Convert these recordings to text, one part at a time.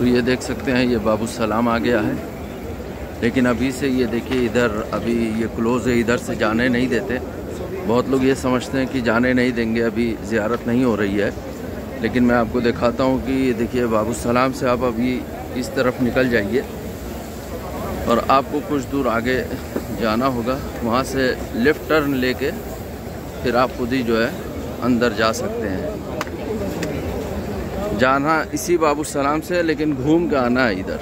तो ये देख सकते हैं, ये बाबू सलाम आ गया है। लेकिन अभी से ये देखिए, इधर अभी ये क्लोज़ है, इधर से जाने नहीं देते। बहुत लोग ये समझते हैं कि जाने नहीं देंगे, अभी ज़्यारत नहीं हो रही है। लेकिन मैं आपको दिखाता हूँ कि ये देखिए, बाबू सलाम से आप अभी इस तरफ़ निकल जाइए। और आपको कुछ दूर आगे जाना होगा। वहाँ से लेफ़्ट टर्न लेके फिर आप खुद ही जो है अंदर जा सकते हैं। जाना इसी बाबू सलाम से, लेकिन घूम के आना है इधर।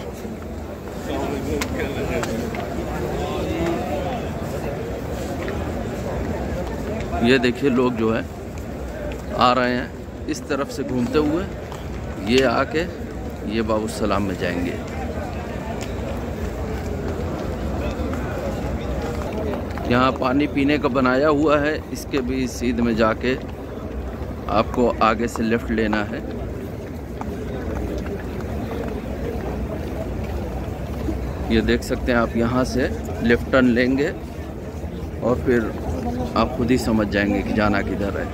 ये देखिए, लोग जो है, आ रहे हैं इस तरफ़ से घूमते हुए। ये आके ये बाबू सलाम में जाएँगे। यहाँ पानी पीने का बनाया हुआ है, इसके भी सीध में जाके आपको आगे से लेफ़्ट लेना है। ये देख सकते हैं आप यहाँ से लेफ़्ट टर्न लेंगे और फिर आप खुद ही समझ जाएँगे कि जाना किधर है।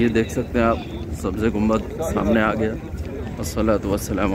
ये देख सकते हैं आप, सब्ज़ गुंबद सामने आ गया। असलात वसलाम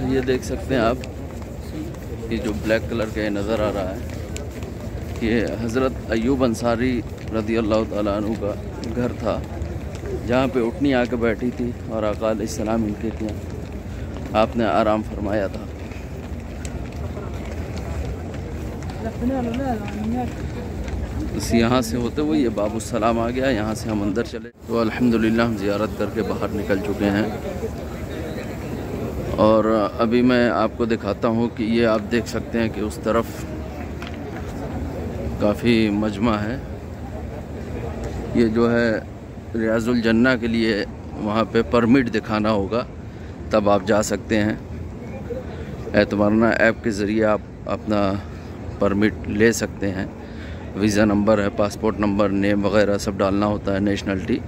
अच्छा ये देख सकते हैं आप, ये जो ब्लैक कलर का नज़र आ रहा है, ये हज़रत अयूब अंसारी रदी अल्लाह तु का घर था, जहाँ पे उठनी आके बैठी थी और अकाल इस्लाम इनके किया। आपने आराम फरमाया था। बस यहाँ से होते हुए ये बाबू सलाम आ गया, यहाँ से हम अंदर चले। तो अल्हम्दुलिल्लाह हम ज़ियारत करके बाहर निकल चुके हैं। और अभी मैं आपको दिखाता हूँ कि ये आप देख सकते हैं कि उस तरफ़ काफ़ी मजमा है। ये जो है रियाजुल जन्ना के लिए वहाँ पे परमिट दिखाना होगा, तब आप जा सकते हैं। एतमारना ऐप के ज़रिए आप अपना परमिट ले सकते हैं। वीज़ा नंबर है, पासपोर्ट नंबर, नेम वगैरह सब डालना होता है, नेशनलिटी।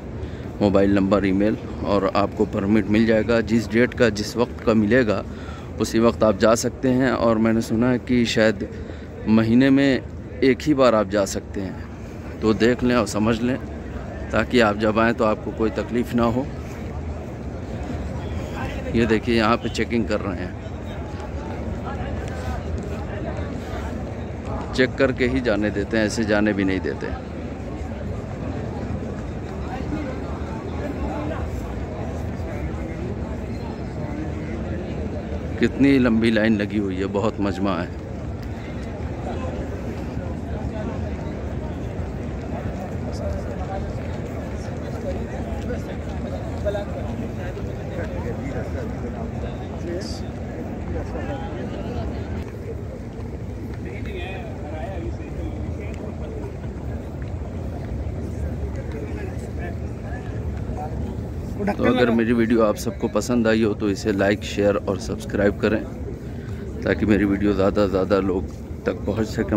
मोबाइल नंबर, ईमेल और आपको परमिट मिल जाएगा। जिस डेट का, जिस वक्त का मिलेगा, उसी वक्त आप जा सकते हैं और मैंने सुना है कि शायद महीने में एक ही बार आप जा सकते हैं। तो देख लें और समझ लें, ताकि आप जब आएँ तो आपको कोई तकलीफ़ ना हो। ये देखिए, यहाँ पे चेकिंग कर रहे हैं। चेक करके ही जाने देते हैं, ऐसे जाने भी नहीं देते। कितनी लंबी लाइन लगी हुई है बहुत मजमा है। तो अगर मेरी वीडियो आप सबको पसंद आई हो तो इसे लाइक शेयर और सब्सक्राइब करें ताकि मेरी वीडियो ज़्यादा से ज़्यादा लोग तक पहुँच सकें।